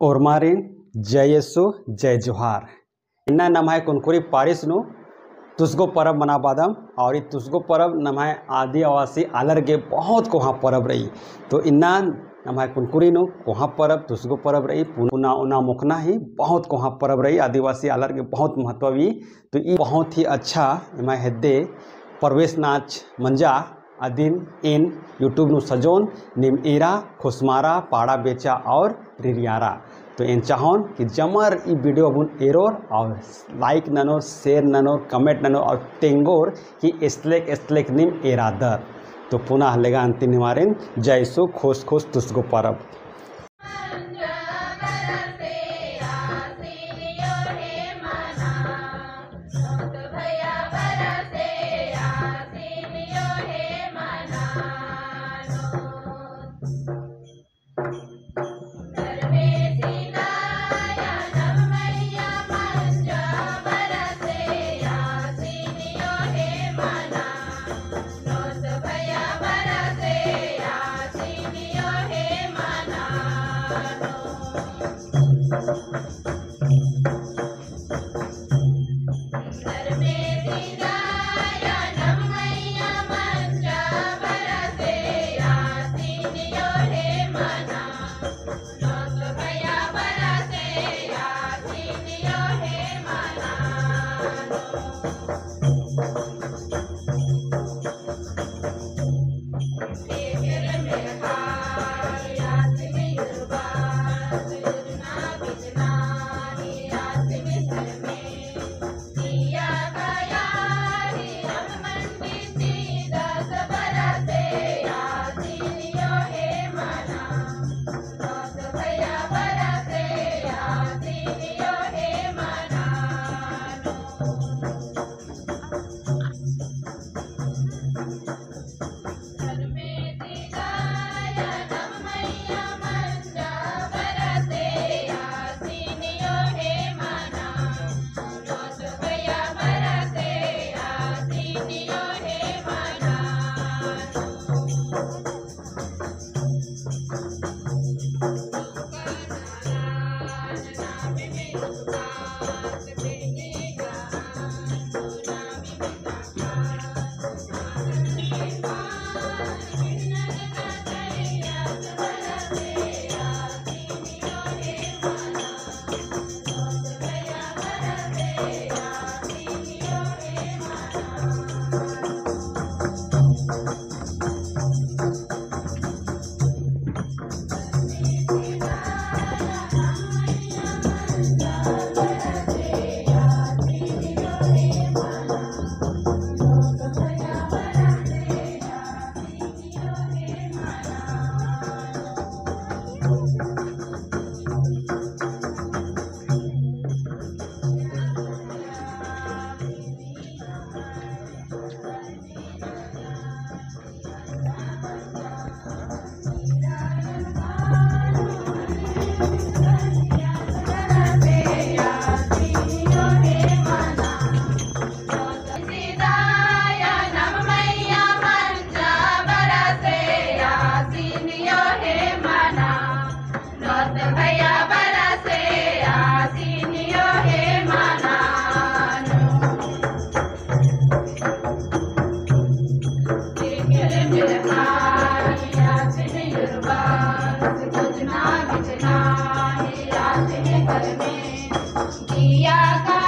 ओरमारिन जय यसु, जय जोहार। इन्ना नमाय कुनकुरी पारिसनु तुसगो परब मना बादम और ये तुसगो परब नमाय आदिवासी आलर के बहुत कोहा परब रही। तो इन्ना नमाय कुनकुरी नु कोहा परब तुसगो परब रही, पुना उना मुखना ही, बहुत कोहा परब रही, आदिवासी आलर के बहुत महत्व भी। तो ये बहुत ही अच्छा मैं हेदे प्रवेश नाच, मंजा अदिन इन, यूट्यूब नु सजोन, निम एरा खुसमारा, पाड़ा बेचा और रिरियारा। तो इन चाहोन कि जमर ई वीडियो अबुन एरोर और लाइक ननो शेयर ननो कमेंट ननो और टेंगोर कि एस्लेक एस्लेक निम एरादर तो पुनः लेगा अंतिम निवारिन जैसो खोस खोस तुसगो परब। घर में दिया का